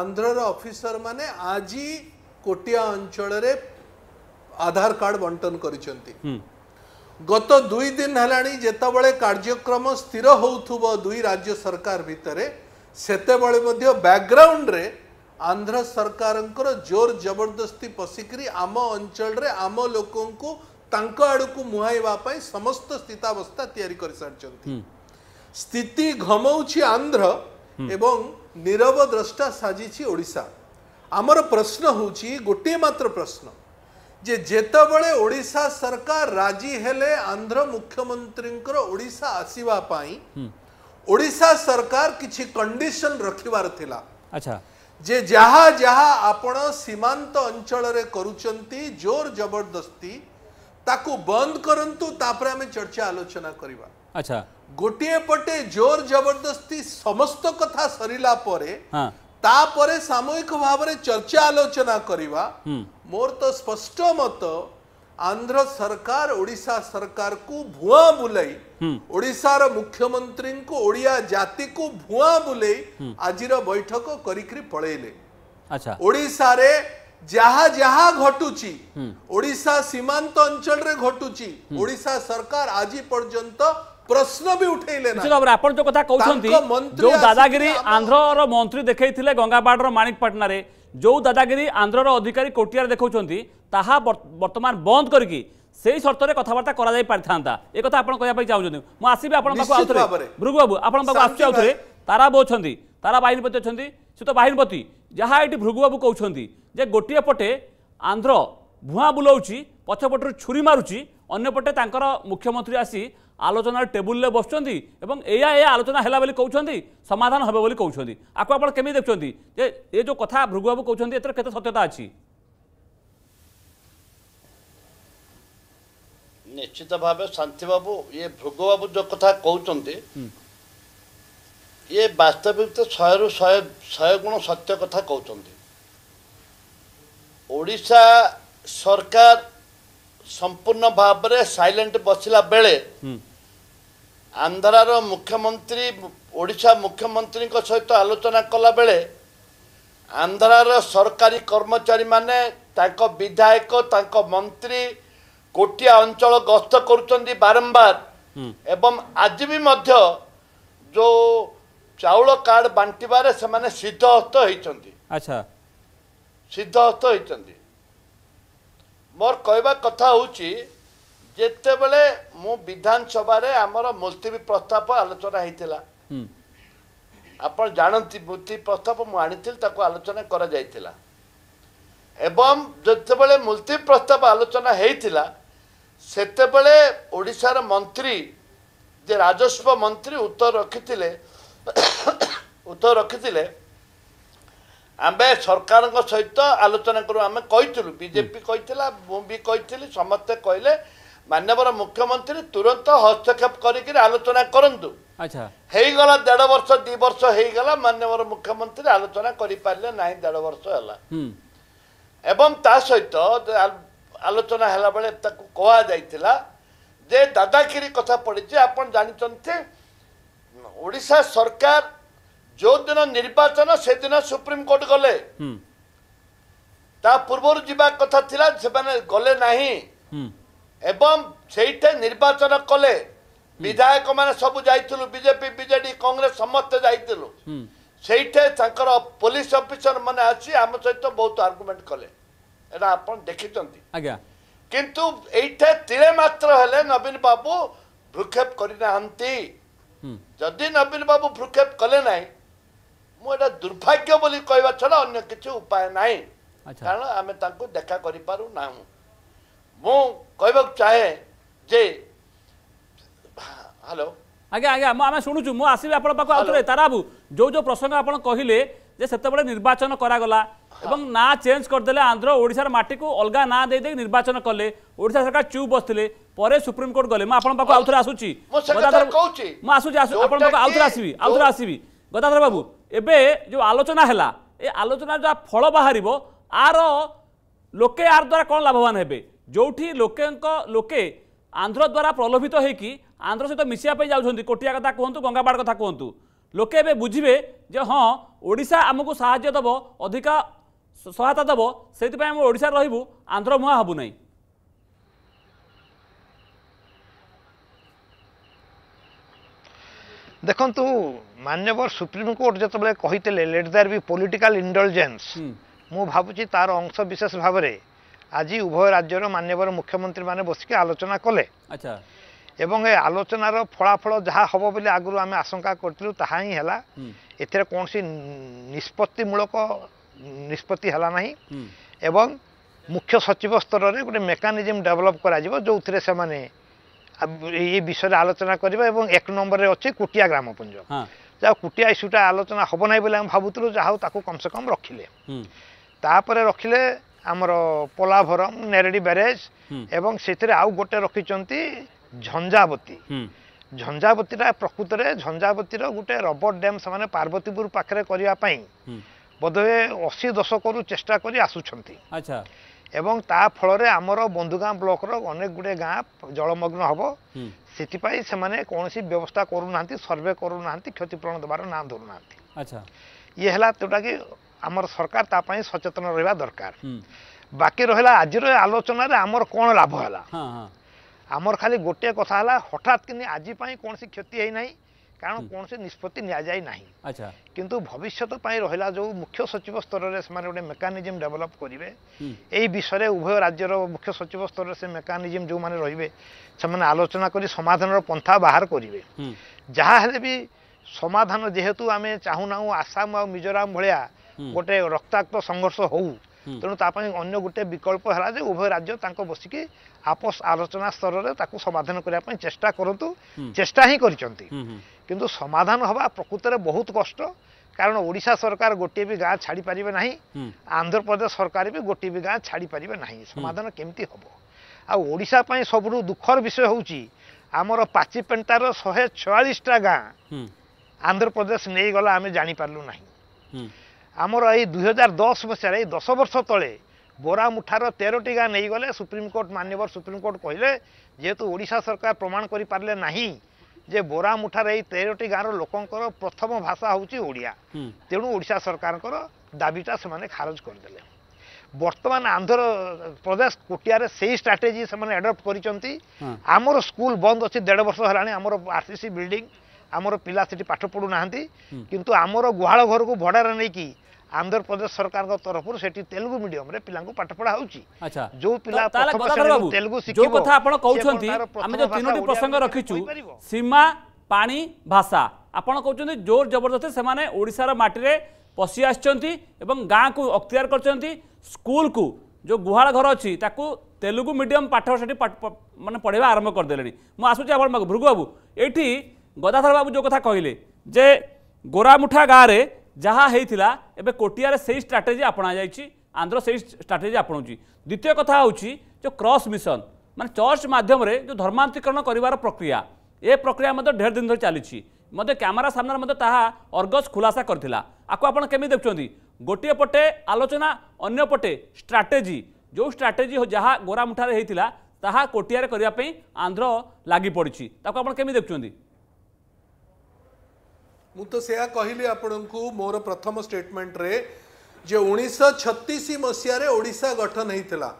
ଆନ୍ଧ୍ରର ଅଫିସର ମାନେ ଆଜି କୋଟିଆ ଅଞ୍ଚଳରେ ଆଧାର କାର୍ଡ ବଣ୍ଟନ କରିଛନ୍ତି ଗତ ଦୁଇ ଦିନ ହେଲାଣି ଯେତେବେଳେ କାର୍ଯ୍ୟକ୍ରମ ସ୍ଥିର ହେଉଥିବ ଦୁଇ ରାଜ୍ୟ ସରକାର ଭିତରେ ସେତେବେଳେ ମଧ୍ୟ ବ୍ୟାକଗ୍ରାଉଣ୍ଡରେ ଆନ୍ଧ୍ର ସରକାରଙ୍କର ଜୋର ଜବରଦସ୍ତି ପଶିକିରି ଆମ ଅଞ୍ଚଳରେ ଆମ ଲୋକଙ୍କୁ ତାଙ୍କ ଆଡ଼କୁ ମୁହାଇବା ପାଇଁ ସମସ୍ତ ସ୍ଥିତାବସ୍ଥା ତିଆରି କରିସାରିଛନ୍ତି ସ୍ଥିତି ଘମଉଛି ଆନ୍ଧ୍ର ଏବଂ ନିରବ ଦ୍ରଷ୍ଟା ସାଜିଛି ଓଡ଼ିଶା ଆମର ପ୍ରଶ୍ନ ହେଉଛି ଗୋଟିଏ ମାତ୍ର ପ୍ରଶ୍ନ ଯେ ଯେତେବେଳେ ଓଡ଼ିଶା ସରକାର ରାଜି ହେଲେ ଆନ୍ଧ୍ର ମୁଖ୍ୟମନ୍ତ୍ରୀଙ୍କର ଓଡ଼ିଶା ଆସିବା ପାଇଁ ଓଡ଼ିଶା ସରକାର କିଛି କଣ୍ଡିସନ ରଖିବାର ଥିଲା ଆଚ୍ଛା ଯେ ଯାହା ଯାହା ଆପଣ ସୀମାନ୍ତ ଅଞ୍ଚଳରେ କରୁଛନ୍ତି ଜୋର ଜବରଦସ୍ତି ତାକୁ ବନ୍ଦ କରନ୍ତୁ ତାପରେ ଆମେ ଚର୍ଚ୍ଚା ଆଲୋଚନା କରିବା ଆଚ୍ଛା ଗୋଟିଏ ପଟେ ଜୋର ଜବରଦସ୍ତି ସମସ୍ତ କଥା ସରିଲା ପରେ ହଁ ତାପରେ ସାମୂହିକ ଭାବରେ ଚର୍ଚ୍ଚା ଆଲୋଚନା କରିବା ମୋର ତ ସ୍ପଷ୍ଟ ମତ आंध्र सरकार ओडिशा सरकार को भुआ बुलाई ओडिशार मुख्यमंत्री को ओडिया जाति को भुआ बुलाई आज बैठक करिकरी पळेले। अच्छा। ओडिशा रे जहा जहा घटुची ओडिशा सीमांत अंचल रे घटुची ओडिशा सरकार आज पर्यंत प्रश्न भी উঠাইলে না নিশ্চিত আপন যে কথা কৌছন্তি आंध्र দাদাগিরি আন্ধ্রর মন্ত্রী দেখাইছিলে গঙ্গাবাড়র মানিক পাটনারে যে দাদাগিরি আন্ধ্রর অধিকারী কোটিয়ার ତାହା ବର୍- ବର୍ତ୍ତମାନ ବନ୍ଦ କରିକି ସେଇ ସର୍ତ୍ତରେ କଥାବାର୍ତ୍ତା କରାଯାଇ ପାରିଥାନ୍ତା ଏ କଥା ଆପଣ କହିବା ପାଇଁ ଚାହୁଁଛନ୍ତି ମୁଁ ଆସିବି ଆପଣଙ୍କ ପାଖକୁ ନିଶ୍ଚିତ ଆଉଥରେ ଭାବରେ। ଭୃଗୁ ବାବୁ ଆପଣଙ୍କ ପାଖକୁ ଆସୁଛି ଶାନ୍ତି ଆଉଥରେ ତାରା ବୋ ଅଛନ୍ତି ତାରା ବାହିନୀପତି ଅଛନ୍ତି ସେ ତ ବାହିନୀପତି ଯାହା ଏଠି ଭୃଗୁ ବାବୁ କହୁଛନ୍ତି ଯେ ଗୋଟିଏ ପଟେ ଆନ୍ଧ୍ର ଭୁଆଁ ବୁଲାଉଛି ପଛପଟରୁ ଛୁରୀ ମାରୁଛି ଅନ୍ୟପଟେ ତାଙ୍କର ମୁଖ୍ୟମନ୍ତ୍ରୀ ଆସି ଆଲୋଚନାର ଟେବୁଲରେ ବସୁଛନ୍ତି ଏବଂ ଏଇଆ ଏଇଆ ଆଲୋଚନା ହେଲା ବୋଲି କହୁଛନ୍ତି ସମାଧାନ ହେବ ବୋଲି କହୁଛନ୍ତି ଆକୁ ଆପଣ କେମିତି ଦେଖୁଛନ୍ତି ଯେ ଏ ଯେଉଁ କଥା ଭୃଗୁ ବାବୁ କହୁଛନ୍ତି ଏଥିରେ ନିଶ୍ଚିତ ଭାବେ ଶାନ୍ତିବାବୁ ଇଏ ଭୃଗବାବୁ ଯେଉଁ କଥା କହୁଛନ୍ତି ଇଏ ବାସ୍ତବିକ ଶହେରୁ ଶହେ ଶହେ ଗୁଣ ସତ୍ୟ କଥା କହୁଛନ୍ତି। ଓଡ଼ିଶା ସରକାର ସମ୍ପୂର୍ଣ୍ଣ ଭାବରେ ସାଇଲେଣ୍ଟ ବସିଲା ବେଳେ ଆନ୍ଧ୍ରାର ମୁଖ୍ୟମନ୍ତ୍ରୀ ଓଡ଼ିଶା ମୁଖ୍ୟମନ୍ତ୍ରୀଙ୍କ ସହିତ ଆଲୋଚନା କଲାବେଳେ ଆନ୍ଧ୍ରାର ସରକାରୀ କର୍ମଚାରୀମାନେ ତାଙ୍କ ବିଧାୟକ ତାଙ୍କ ମନ୍ତ୍ରୀ କୋଟିଆ ଅଞ୍ଚଳ ଗସ୍ତ କରୁଛନ୍ତି ବାରମ୍ବାର। ଏବଂ ଆଜି ବି ମଧ୍ୟ ଯେଉଁ ଚାଉଳ କାର୍ଡ଼ ବାଣ୍ଟିବାରେ ସେମାନେ ସିଦ୍ଧହସ୍ତ ହେଇଛନ୍ତି। ଆଚ୍ଛା। ସିଦ୍ଧହସ୍ତ ହେଇଛନ୍ତି। ମୋର କହିବା କଥା ହେଉଛି ଯେତେବେଳେ ମୁଁ ବିଧାନସଭାରେ ଆମର ମୁଲତବୀ ପ୍ରସ୍ତାବ ଆଲୋଚନା ହେଇଥିଲା। ହୁଁ। ଆପଣ ଜାଣନ୍ତି ମୁଲତବୀ ପ୍ରସ୍ତାବ ମୁଁ ଆଣିଥିଲି ତାକୁ ଆଲୋଚନା କରାଯାଇଥିଲା। ଏବଂ ଯେତେବେଳେ ମୂର୍ତ୍ତି ପ୍ରସ୍ତାବ ଆଲୋଚନା ହେଇଥିଲା ସେତେବେଳେ ଓଡ଼ିଶାର ମନ୍ତ୍ରୀ ଯେ ରାଜସ୍ୱ ମନ୍ତ୍ରୀ ଉତ୍ତର ରଖିଥିଲେ ଉତ୍ତର ରଖିଥିଲେ ଆମେ ସରକାରଙ୍କ ସହିତ ଆଲୋଚନା କରୁ ଆମେ କହିଥିଲୁ ବିଜେପି କହିଥିଲା ମୁଁ ବି କହିଥିଲି ସମସ୍ତେ କହିଲେ ମାନ୍ୟବର ମୁଖ୍ୟମନ୍ତ୍ରୀ ତୁରନ୍ତ ହସ୍ତକ୍ଷେପ କରିକିରି ଆଲୋଚନା କରନ୍ତୁ। ହେଇଗଲା ଦେଢ଼ ବର୍ଷ ଦି ବର୍ଷ ହେଇଗଲା ମାନ୍ୟବର ମୁଖ୍ୟମନ୍ତ୍ରୀ ଆଲୋଚନା କରିପାରିଲେ ନାହିଁ ଦେଢ଼ ବର୍ଷ ହେଲା। ଏବଂ ତା ସହିତ ଆଲୋଚନା ହେଲା ବେଳେ ତାକୁ କୁହାଯାଇଥିଲା ଯେ ଦାଦାଗିରି କଥା ପଡ଼ିଛି ଆପଣ ଜାଣିଛନ୍ତି ଓଡ଼ିଶା ସରକାର ଯେଉଁଦିନ ନିର୍ବାଚନ ସେଦିନ ସୁପ୍ରିମକୋର୍ଟ ଗଲେ। ତା ପୂର୍ବରୁ ଯିବା କଥା ଥିଲା ସେମାନେ ଗଲେ ନାହିଁ। ଏବଂ ସେଇଠି ନିର୍ବାଚନ କଲେ। ବିଧାୟକ ମାନେ ସବୁ ଯାଇଥିଲୁ ବିଜେପି ବିଜେଡି କଂଗ୍ରେସ ସମସ୍ତେ ଯାଇଥିଲୁ। ସେଇଠି ତାଙ୍କର ପୋଲିସ ଅଫିସର ମାନେ ଆସି ଆମ ସହିତ ବହୁତ ଆର୍ଗୁମେଣ୍ଟ କଲେ। ଏଇଟା ଆପଣ ଦେଖିଛନ୍ତି ଆଜ୍ଞା। କିନ୍ତୁ ଏଇଠି ତିଳେ ମାତ୍ର ହେଲେ ନବୀନ ବାବୁ ଭ୍ରୁକ୍ଷେପ କରିନାହାନ୍ତି। ହୁଁ। ଯଦି ନବୀନ ବାବୁ ଭ୍ରୁକ୍ଷେପ କଲେ ନାହିଁ ମୁଁ ଏଇଟା ଦୁର୍ଭାଗ୍ୟ ବୋଲି କହିବା ଛଡ଼ା ଅନ୍ୟ କିଛି ଉପାୟ ନାହିଁ। ଆଚ୍ଛା। କାରଣ ଆମେ ତାଙ୍କୁ ଦେଖା କରିପାରୁ ନାହୁଁ ମୁଁ କହିବାକୁ ଚାହେଁ ଯେ ହ୍ୟାଲୋ ଆଜ୍ଞା ଆଜ୍ଞା ମୁଁ ଆମେ ଶୁଣୁଛୁ ମୁଁ ଆସିବି ଆପଣଙ୍କ ପାଖକୁ ଆଉଥରେ ହ୍ୟାଲୋ। ତାରା ବାବୁ ଯୋଉ ଯୋଉ ପ୍ରସଙ୍ଗ ଆପଣ କହିଲେ ଯେ ସେତେବେଳେ ନିର୍ବାଚନ କରାଗଲା ଏବଂ ନାଁ ଚେଞ୍ଜ କରିଦେଲେ ଆନ୍ଧ୍ର ଓଡ଼ିଶାର ମାଟିକୁ ଅଲଗା ନାଁ ଦେଇଦେଇ ନିର୍ବାଚନ କଲେ ଓଡ଼ିଶା ସରକାର ଚୁପ୍ ବସିଥିଲେ ପରେ ସୁପ୍ରିମକୋର୍ଟ ଗଲେ ମୁଁ ଆପଣଙ୍କ ପାଖକୁ ଆଉଥରେ ଆସୁଛି ମୁଁ ସେ କଥା ଗଦାଧର- କହୁଛି। ମୁଁ ଆସୁଛି ଆସୁ ଆପଣଙ୍କ ପାଖକୁ ଯୋଉଟା ଆଉଥରେ କି- ଆସିବି ଆଉଥରେ ଯୋଉ- ଆସିବି ଗଦାଧର ବାବୁ ଏବେ ଯୋଉ ଆଲୋଚନା ହେଲା ଏ ଆଲୋଚନାର ଯାହା ଫଳ ବାହାରିବ ଆର ଲୋକେ ଆର ଦ୍ୱାରା କ'ଣ ଲାଭବାନ ହେବେ ଯୋଉଠି ଲୋକେଙ୍କ ଲୋକେ ଆନ୍ଧ୍ର ଦ୍ୱାରା ପ୍ରଲୋଭିତ ହେଇକି ଆନ୍ଧ୍ର ସହିତ ମିଶିବା ପାଇଁ ଯାଉଛନ୍ତି କୋଟିଆ କଥା କୁହନ୍ତୁ ଗଙ୍ଗାବାଡ଼ କଥା କୁହନ୍ତୁ ଲୋକେ ଏବେ ବୁଝିବେ ଯେ ହଁ ଓଡ଼ିଶା ଆମକୁ ସାହାଯ୍ୟ ଦେବ ଅଧିକା ସ- ସହାୟତା ଦେବ ସେଇଥିପାଇଁ ଆମେ ଓଡ଼ିଶାରେ ରହିବୁ ଆନ୍ଧ୍ର ମୁହାଁ ହେବୁ ନାହିଁ ଦେଖନ୍ତୁ ମାନ୍ୟବର ସୁପ୍ରିମକୋର୍ଟ ଯେତେବେଳେ କହିଥିଲେ let there be political indulgence ମୁଁ ଭାବୁଛି ତାର ଅଂଶ ବିଶେଷ ଭାବରେ ଆଜି ଉଭୟ ରାଜ୍ୟର ମାନ୍ୟବର ମୁଖ୍ୟମନ୍ତ୍ରୀମାନେ ବସିକି ଆଲୋଚନା କଲେ। ଆଚ୍ଛା। ଏବଂ ଏ ଆଲୋଚନାର ଫଳାଫଳ ଯାହା ହେବ ବୋଲି ଆଗରୁ ଆମେ ଆଶଙ୍କା କରିଥିଲୁ ତାହା ହିଁ ହେଲା। ଏଥିରେ କୌଣସି ନିଷ୍ପତ୍ତିମୂଳକ ନିଷ୍ପତ୍ତି ହେଲା ନାହିଁ। ହୁଁ। ଏବଂ ମୁଖ୍ୟ ସଚିବ ସ୍ତରରେ ଗୋଟେ ମେକାନିଜିମ୍ ଡେଭଲପ୍ କରାଯିବ ଯେଉଁଥିରେ ସେମାନେ ଆ- ଏ ବିଷୟରେ ଆଲୋଚନା କରିବେ ଏବଂ ଏକ ନମ୍ବରରେ ଅଛି କୁଟିଆ ଗ୍ରାମପୁଞ୍ଜ ହଁ। ଯାହା କୁଟିଆ ଇସ୍ୟୁଟା ଆଲୋଚନା ହେବ ନାହିଁ ବୋଲି ଆମେ ଭାବୁଥିଲୁ ଯାହା ହଉ ତାକୁ କମ୍ ସେ କମ୍ ରଖିଲେ। ହୁଁ। ତାପରେ ରଖିଲେ ଆମର ପୋଲାଭରମ ନେରେଡି ବ୍ୟାରେଜ ହୁଁ। ଏବଂ ସେଥିରେ ଆଉ ଗୋଟେ ରଖିଛନ୍ତି ଝଞ୍ଜାବତୀ। ହୁଁ। ଝଞ୍ଜାବତୀଟା ପ୍ରକୃତରେ ଝଞ୍ଜାବତୀର ଗୋଟେ ରବର ଡ୍ୟାମ୍ ସେମାନେ ପାର୍ବତୀପୁର ପାଖରେ କରିବା ପାଇଁ ହୁଁ। ବୋଧହୁଏ ଅଶୀ ଦଶକରୁ ଚେଷ୍ଟା କରି ଆସୁଛନ୍ତି। ଆଚ୍ଛା। ଏବଂ ତା ଫଳରେ ଆମର ବନ୍ଧୁଗାଁ ବ୍ଲକର ଅନେକ ଗୁଡ଼ିଏ ଗାଁ ଜଳମଗ୍ନ ହେବ। ହୁଁ। ସେଥିପାଇଁ ସେମାନେ କୌଣସି ବ୍ୟବସ୍ଥା କରୁନାହାନ୍ତି ସର୍ଭେ କରୁନାହାନ୍ତି କ୍ଷତିପୂରଣ ଦେବାର ନାଁ ଧରୁନାହାନ୍ତି। ଆଚ୍ଛା। ଇଏ ହେଲା ଯେଉଁଟାକି ଆମର ସରକାର ତା ପାଇଁ ସଚେତନ ରହିବା ଦରକାର। ହୁଁ। ବାକି ରହିଲା ଆଜିର ଏ ଆଲୋଚନାରେ ଆମର କ'ଣ ଲାଭ ହେଲା? ହଁ ହଁ। ଆମର ଖାଲି ଗୋଟିଏ କଥା ହେଲା ହଠାତ୍ କିନି ଆଜି ପାଇଁ କୌଣସି କ୍ଷତି ହେଇନାହିଁ। କାରଣ କୌଣସି ନିଷ୍ପତ୍ତି ନିଆଯାଇ ନାହିଁ। ଆଚ୍ଛା। କିନ୍ତୁ ଭବିଷ୍ୟତ ପାଇଁ ରହିଲା ଯେଉଁ ମୁଖ୍ୟ ସଚିବ ସ୍ତରରେ ସେମାନେ ଗୋଟେ ମେକାନିଜିମ୍ ଡେଭଲପ୍ କରିବେ। ହୁଁ। ଏହି ବିଷୟରେ ଉଭୟ ରାଜ୍ୟର ମୁଖ୍ୟ ସଚିବ ସ୍ତରରେ ସେ ମେକାନିଜିମ୍ ଯେଉଁମାନେ ରହିବେ ସେମାନେ ଆଲୋଚନା କରି ସମାଧାନର ପନ୍ଥା ବାହାର କରିବେ। ହୁଁ। ଯାହା ହେଲେ ବି ସମାଧାନ ଯେହେତୁ ଆମେ ଚାହୁଁନାହୁଁ ଆସାମ ଆଉ ମିଜୋରାମ ଭଳିଆ ଗୋଟେ ରକ୍ତାକ୍ତ ସଂଘର୍ଷ ହଉ ତେଣୁ ତା ପାଇଁ ଅନ୍ୟ ଗୋଟେ ବିକଳ୍ପ ହେଲା ଯେ ଉଭୟ ରାଜ୍ୟ ତାଙ୍କ ବସିକି আপোষ আলোচনা স্তরের তাকে সমাধান করা চেষ্টা করতু চেষ্টা হি করছেন কিন্তু সমাধান হওয়া প্রকৃতরে বহুত কষ্ট কারণ ওড়শা সরকার গোটিয়ে বি গাঁ ছাড়ি পারে না আন্ধ্রপ্রদেশ সরকার বি গোটিয়ে বি গাঁ ছাড়ি পারে না সমাধান কমিটি হব আড়শা সবু দুঃখর বিষয় হচ্ছে আমার পাচিপেটার শহে ছয়াশটা গাঁ আন্ধ্রপ্রদেশ নিয়ে গলা আমি জাঁপারু না আমার এই দুই হাজার দশ মশায় এই দশ বর্ষ তলে ବୋରା ମୁଠାର ତେରଟି ଗାଁ ନେଇଗଲେ ସୁପ୍ରିମକୋର୍ଟ ମାନ୍ୟବର ସୁପ୍ରିମକୋର୍ଟ କହିଲେ ଯେହେତୁ ଓଡ଼ିଶା ସରକାର ପ୍ରମାଣ କରିପାରିଲେ ନାହିଁ ଯେ ବୋରା ମୁଠାର ଏଇ ତେରଟି ଗାଁର ଲୋକଙ୍କର ପ୍ରଥମ ଭାଷା ହେଉଛି ଓଡ଼ିଆ। ତେଣୁ ଓଡ଼ିଶା ସରକାରଙ୍କର ଦାବିଟା ସେମାନେ ଖାରଜ କରିଦେଲେ। ବର୍ତ୍ତମାନ ଆନ୍ଧ୍ରପ୍ରଦେଶ କୋଟିଆରେ ସେଇ ଷ୍ଟ୍ରାଟେଜି ସେମାନେ ଆଡପ୍ଟ କରିଛନ୍ତି। ଆମର ସ୍କୁଲ ବନ୍ଦ ଅଛି ଦେଢ଼ ବର୍ଷ ହେଲାଣି ଆମର ଆର୍ ସି ବିଲ୍ଡିଂ ଆମର ପିଲା ସେଠି ପାଠ ପଢ଼ୁନାହାନ୍ତି। କିନ୍ତୁ ଆମର ଗୁହାଳ ଘରକୁ ଭଡ଼ାରେ ନେଇକି आंध्र प्रदेश सरकार तरफ़ से तेलुगु मीडियम पिला पाठ पढ़ा जो पिला सीमा पा भाषा आपण कहउछंती ज़ोर ज़बरदस्ती से माने ओडिसा रा माटी को अख्तियार कर स्कूल को जो गुहाड़ घर अच्छी तेलुगु मीडियम पाठ सेठी माने पढ़ेवा आरंभ करदे देलेनी मु आसुची आपण गदाधर बाबू जो कथा कहले जे गोरामुठा गाँ रे যাহা হয়েছিলা এবে কোটিয়ার সেই স্ট্রাটেজি আপনা যাইছি আন্ধ্র সেই স্ট্রাটেজি আপনাউছি দ্বিতীয় কথা হচ্ছে যে ক্রস মিশন মানে চর্চ মাধ্যমে যে ধর্মান্তিকরণ করবার প্রক্রিয়া এ প্রক্রিয়া মধ্যে ঢের দিন ধরে চালিছি মধ্যে ক্যামেরা সামনার মধ্যে তাহা অর্গস খুলাসা করেছিলা আকু আপনার কেমি দেখছেন গোটিয়ে পটে আলোচনা অন্য পটে স্ট্রাটেজি যে স্ট্রাটেজি যা গোরামুঠার হয়েছিল তাহা কোটিয়ারে করা আন্ধ্র লাগি পড়ছে তাকে আপনার কেমি দেখছেন ମୁଁ ତ ସେୟା କହିଲି ଆପଣଙ୍କୁ ମୋର ପ୍ରଥମ ଷ୍ଟେଟମେଣ୍ଟରେ ଯେ ଉଣେଇଶହ ଛତିଶ ମସିହାରେ ଓଡ଼ିଶା ଗଠନ ହେଇଥିଲା।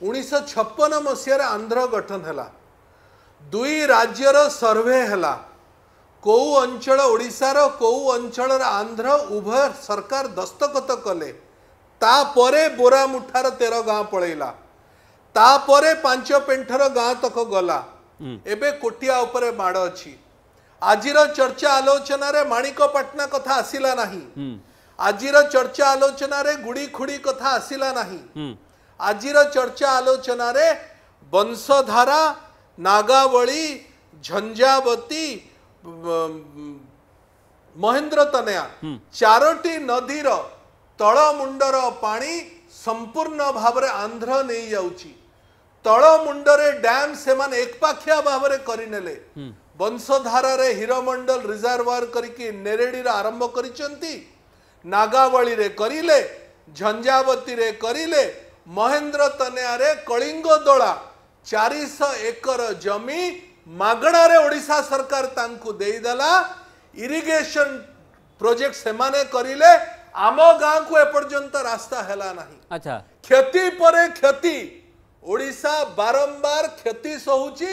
ଉଣେଇଶହ ଛପନ ମସିହାରେ ଆନ୍ଧ୍ର ଗଠନ ହେଲା। ଦୁଇ ରାଜ୍ୟର ସର୍ଭେ ହେଲା। କୋଉ ଅଞ୍ଚଳ ଓଡ଼ିଶାର କୋଉ ଅଞ୍ଚଳର ଆନ୍ଧ୍ର ଉଭୟ ସରକାର ଦସ୍ତଖତ କଲେ। ତାପରେ ବୋରା ମୁଠାର ତେର ଗାଁ ପଳେଇଲା। ତାପରେ ପାଞ୍ଚ ପେଣ୍ଠର ଗାଁ ତକ ଗଲା। ଏବେ କୋଟିଆ ଉପରେ ମାଡ଼ ଅଛି। ଆଜିର ଚର୍ଚ୍ଚା ଆଲୋଚନାରେ ମାଣିକପାଟଣା କଥା ଆସିଲା ନାହିଁ। ଆଜିର ଚର୍ଚ୍ଚା ଆଲୋଚନାରେ ଗୁଡ଼ି ଖୁଡ଼ି କଥା ଆସିଲା ନାହିଁ। ଆଜିର ଚର୍ଚ୍ଚା ଆଲୋଚନାରେ ବଂଶଧାରା ନାଗାବଳୀ ଝଞ୍ଜାବତୀ ମହେନ୍ଦ୍ର ତନୟା ଚାରୋଟି ନଦୀର ତଳମୁଣ୍ଡର ପାଣି ସମ୍ପୂର୍ଣ୍ଣ ଭାବରେ ଆନ୍ଧ୍ର ନେଇଯାଉଛି। ତଳମୁଣ୍ଡରେ ଡ୍ୟାମ୍ ସେମାନେ ଏକପାଖିଆ ଭାବରେ କରିନେଲେ। ବଂଶଧାରାରେ ହୀରମଣ୍ଡଲ ରିଜର୍ଭର କରିକି ନେରେଡିର ଆରମ୍ଭ କରିଛନ୍ତି ନାଗାବଳୀରେ କରିଲେ ଝଞ୍ଜାବତୀରେ କରିଲେ ମହେନ୍ଦ୍ର ତନୟାରେ କଳିଙ୍ଗ ଦୋଳା ଚାରିଶହ ଏକର ଜମି ମାଗଣାରେ ଓଡ଼ିଶା ସରକାର ତାଙ୍କୁ ଦେଇଦେଲା। ଇରିଗେସନ ପ୍ରୋଜେକ୍ଟ ସେମାନେ କରିଲେ ଆମ ଗାଁକୁ ଏପର୍ଯ୍ୟନ୍ତ ରାସ୍ତା ହେଲା ନାହିଁ। ଆଚ୍ଛା। କ୍ଷତି ପରେ କ୍ଷତି ଓଡ଼ିଶା ବାରମ୍ବାର କ୍ଷତି ସହୁଛି